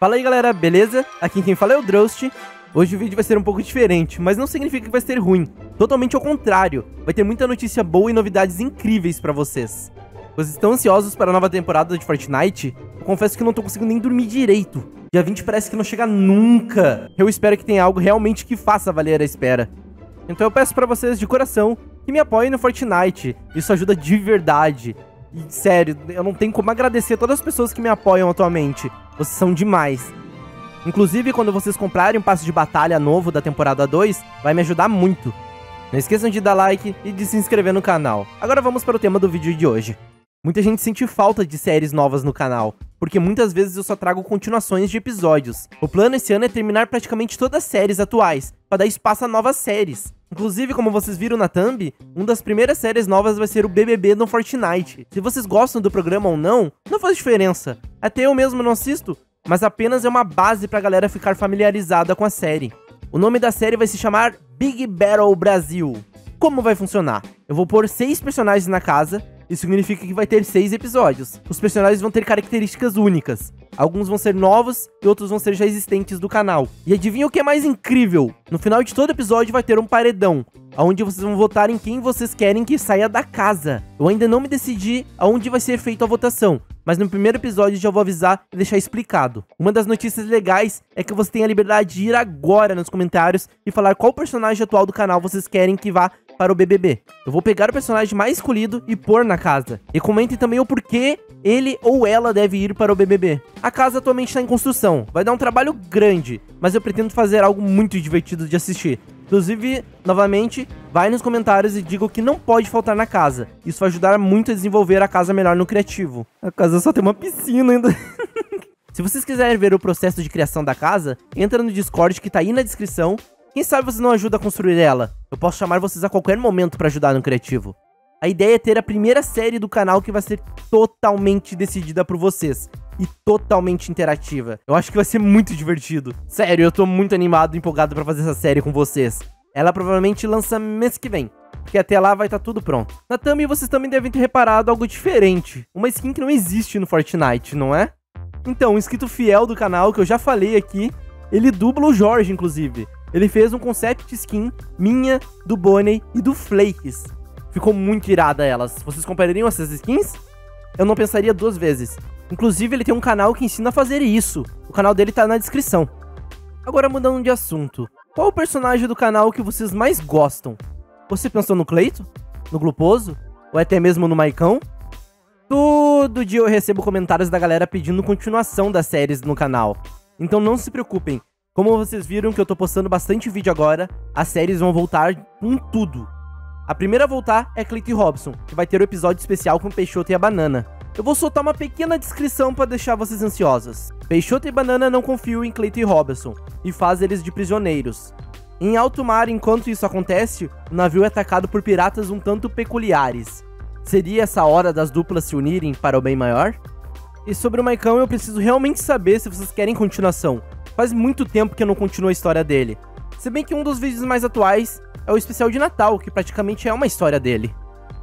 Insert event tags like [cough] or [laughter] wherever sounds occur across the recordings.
Fala aí galera, beleza? Aqui quem fala é o Drost. Hoje o vídeo vai ser um pouco diferente, mas não significa que vai ser ruim. Totalmente ao contrário, vai ter muita notícia boa e novidades incríveis pra vocês. Vocês estão ansiosos para a nova temporada de Fortnite? Eu confesso que não tô conseguindo nem dormir direito. Dia 20 parece que não chega nunca. Eu espero que tenha algo realmente que faça valer a espera. Então eu peço pra vocês de coração que me apoiem no Fortnite. Isso ajuda de verdade. E sério, eu não tenho como agradecer todas as pessoas que me apoiam atualmente. Vocês são demais. Inclusive, quando vocês comprarem um passe de batalha novo da temporada 2, vai me ajudar muito. Não esqueçam de dar like e de se inscrever no canal. Agora vamos para o tema do vídeo de hoje. Muita gente sente falta de séries novas no canal, porque muitas vezes eu só trago continuações de episódios. O plano esse ano é terminar praticamente todas as séries atuais, para dar espaço a novas séries. Inclusive, como vocês viram na thumb, uma das primeiras séries novas vai ser o BBB no Fortnite. Se vocês gostam do programa ou não, não faz diferença. Até eu mesmo não assisto, mas apenas é uma base pra galera ficar familiarizada com a série. O nome da série vai se chamar Big Battle Brasil. Como vai funcionar? Eu vou pôr seis personagens na casa, isso significa que vai ter seis episódios. Os personagens vão ter características únicas. Alguns vão ser novos e outros vão ser já existentes do canal. E adivinha o que é mais incrível? No final de todo episódio vai ter um paredão, onde vocês vão votar em quem vocês querem que saia da casa. Eu ainda não me decidi aonde vai ser feita a votação, mas no primeiro episódio já vou avisar e deixar explicado. Uma das notícias legais é que você tem a liberdade de ir agora nos comentários e falar qual personagem atual do canal vocês querem que vá para o BBB. Eu vou pegar o personagem mais escolhido e pôr na casa. E comentem também o porquê ele ou ela deve ir para o BBB. A casa atualmente está em construção, vai dar um trabalho grande, mas eu pretendo fazer algo muito divertido de assistir. Inclusive, novamente, vai nos comentários e diga o que não pode faltar na casa. Isso vai ajudar muito a desenvolver a casa melhor no criativo. A casa só tem uma piscina ainda. [laughs] Se vocês quiserem ver o processo de criação da casa, entra no Discord que tá aí na descrição quem sabe você não ajuda a construir ela? Eu posso chamar vocês a qualquer momento para ajudar no criativo. A ideia é ter a primeira série do canal que vai ser totalmente decidida por vocês e totalmente interativa. Eu acho que vai ser muito divertido. Sério, eu tô muito animado e empolgado para fazer essa série com vocês. Ela provavelmente lança mês que vem, porque até lá vai estar tá tudo pronto. Na thumb vocês também devem ter reparado algo diferente. Uma skin que não existe no Fortnite, não é? Então, um inscrito fiel do canal, que eu já falei aqui, ele dubla o Jorge, inclusive. Ele fez um concept skin minha, do Bonnie e do Flakes. Ficou muito irada elas. Vocês comprariam essas skins? Eu não pensaria duas vezes. Inclusive, ele tem um canal que ensina a fazer isso. O canal dele tá na descrição. Agora mudando de assunto. Qual o personagem do canal que vocês mais gostam? Você pensou no Cleito? No Gluposo? Ou até mesmo no Maicão? Todo dia eu recebo comentários da galera pedindo continuação das séries no canal. Então não se preocupem, como vocês viram que eu tô postando bastante vídeo agora, as séries vão voltar com tudo. A primeira a voltar é Clayton Robson, que vai ter o um episódio especial com Peixoto e a Banana. Eu vou soltar uma pequena descrição para deixar vocês ansiosos. Peixoto e Banana não confiam em Clayton e Robson e faz eles de prisioneiros. Em alto mar, enquanto isso acontece, o navio é atacado por piratas um tanto peculiares. Seria essa hora das duplas se unirem para o bem maior? E sobre o Maicão, eu preciso realmente saber se vocês querem continuação, Faz muito tempo que eu não continuo a história dele. Se bem que um dos vídeos mais atuais é o especial de Natal, que praticamente é uma história dele.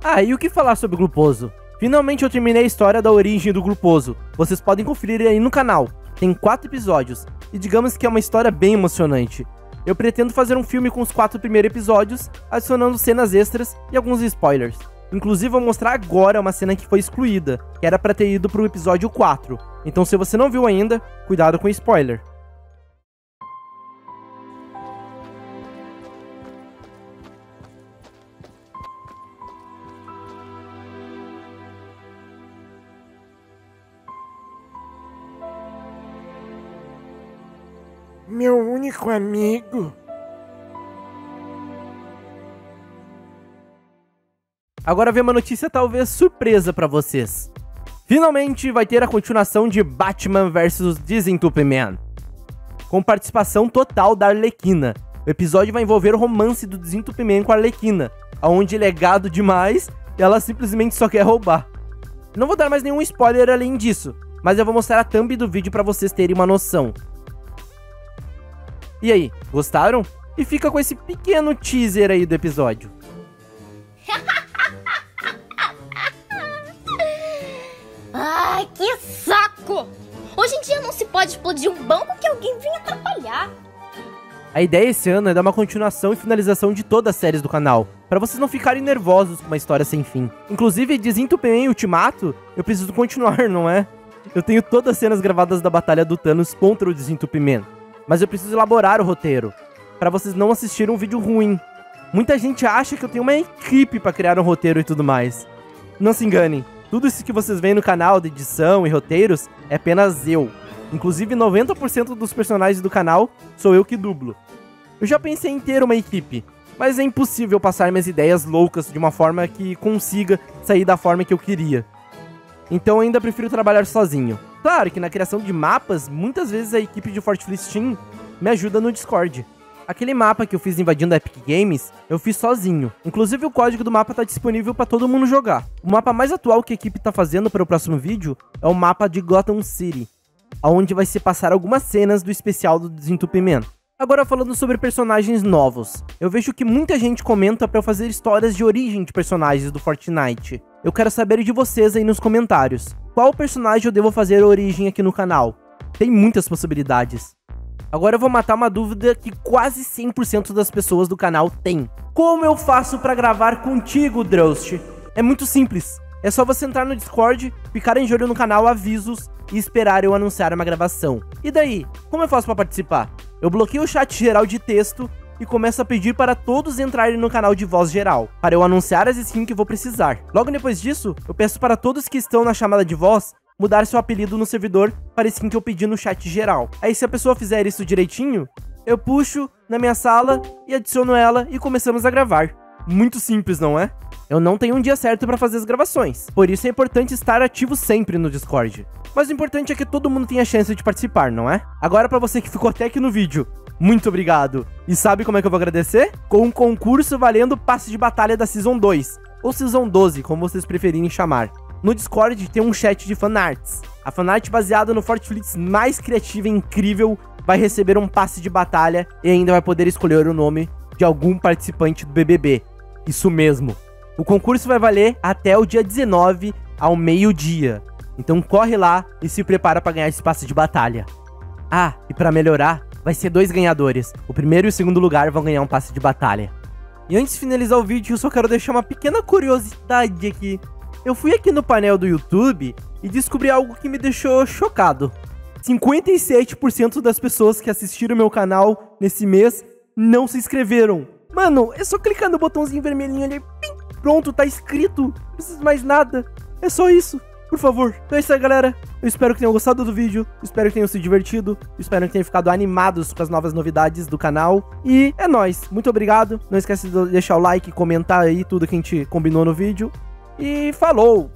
Ah, e o que falar sobre o Gluposo? Finalmente eu terminei a história da origem do Gluposo. Vocês podem conferir aí no canal. Tem quatro episódios, e digamos que é uma história bem emocionante. Eu pretendo fazer um filme com os quatro primeiros episódios, adicionando cenas extras e alguns spoilers. Inclusive, vou mostrar agora uma cena que foi excluída, que era para ter ido pro episódio 4. Então, se você não viu ainda, cuidado com spoiler. Meu único amigo. Agora vem uma notícia talvez surpresa para vocês. Finalmente vai ter a continuação de Batman vs Desentupimento. Com participação total da Arlequina. O episódio vai envolver o romance do Desentupimento com a Arlequina, aonde ele é gado demais e ela simplesmente só quer roubar. Não vou dar mais nenhum spoiler além disso, mas eu vou mostrar a thumb do vídeo para vocês terem uma noção. E aí, gostaram? E fica com esse pequeno teaser aí do episódio. [laughs] Ai, que saco! Hoje em dia não se pode explodir um banco que alguém venha atrapalhar. A ideia esse ano é dar uma continuação e finalização de todas as séries do canal, para vocês não ficarem nervosos com uma história sem fim. Inclusive, Desentupimento e Ultimato, eu preciso continuar, [laughs] não é? Eu tenho todas as cenas gravadas da batalha do Thanos contra o Desentupimento, mas eu preciso elaborar o roteiro, para vocês não assistirem um vídeo ruim. Muita gente acha que eu tenho uma equipe para criar um roteiro e tudo mais. Não se enganem, tudo isso que vocês veem no canal de edição e roteiros é apenas eu. Inclusive 90% dos personagens do canal sou eu que dublo. Eu já pensei em ter uma equipe, mas é impossível passar minhas ideias loucas de uma forma que consiga sair da forma que eu queria. Então eu ainda prefiro trabalhar sozinho. Claro que na criação de mapas, muitas vezes a equipe de Fortfleet Team me ajuda no Discord. Aquele mapa que eu fiz invadindo a Epic Games, eu fiz sozinho. Inclusive o código do mapa tá disponível para todo mundo jogar. O mapa mais atual que a equipe tá fazendo para o próximo vídeo é o mapa de Gotham City, onde vai se passar algumas cenas do especial do desentupimento. Agora falando sobre personagens novos. Eu vejo que muita gente comenta para eu fazer histórias de origem de personagens do Fortnite. Eu quero saber de vocês aí nos comentários. Qual personagem eu devo fazer origem aqui no canal? Tem muitas possibilidades. Agora eu vou matar uma dúvida que quase 100% das pessoas do canal tem. Como eu faço para gravar contigo, Drost? É muito simples. É só você entrar no Discord, ficar em olho no canal Avisos e esperar eu anunciar uma gravação. E daí, como eu faço para participar? Eu bloqueio o chat geral de texto e começo a pedir para todos entrarem no canal de voz geral, para eu anunciar as skins que vou precisar. Logo depois disso, eu peço para todos que estão na chamada de voz mudar seu apelido no servidor para skin que eu pedi no chat geral. Aí se a pessoa fizer isso direitinho, eu puxo na minha sala e adiciono ela e começamos a gravar. Muito simples, não é? Eu não tenho um dia certo para fazer as gravações, por isso é importante estar ativo sempre no Discord. Mas o importante é que todo mundo tenha chance de participar, não é? Agora para você que ficou até aqui no vídeo, muito obrigado. E sabe como é que eu vou agradecer? Com um concurso valendo passe de batalha da Season 2, ou Season 12, como vocês preferirem chamar. No Discord tem um chat de fanarts. A fanart baseada no Fortflix mais criativa e incrível vai receber um passe de batalha e ainda vai poder escolher o nome de algum participante do BBB. Isso mesmo. O concurso vai valer até o dia 19 ao meio-dia. Então corre lá e se prepara para ganhar esse passe de batalha. Ah, e para melhorar, vai ser dois ganhadores. O primeiro e o segundo lugar vão ganhar um passe de batalha. E antes de finalizar o vídeo, eu só quero deixar uma pequena curiosidade aqui. Eu fui aqui no painel do YouTube e descobri algo que me deixou chocado. 57% das pessoas que assistiram meu canal nesse mês não se inscreveram. Mano, é só clicar no botãozinho vermelhinho ali, pronto, tá inscrito. Não precisa mais nada. É só isso. Por favor. Então é isso aí, galera. Eu espero que tenham gostado do vídeo. Espero que tenham se divertido. Espero que tenham ficado animados com as novas novidades do canal. E é nóis. Muito obrigado. Não esquece de deixar o like, comentar aí tudo que a gente combinou no vídeo. E falou!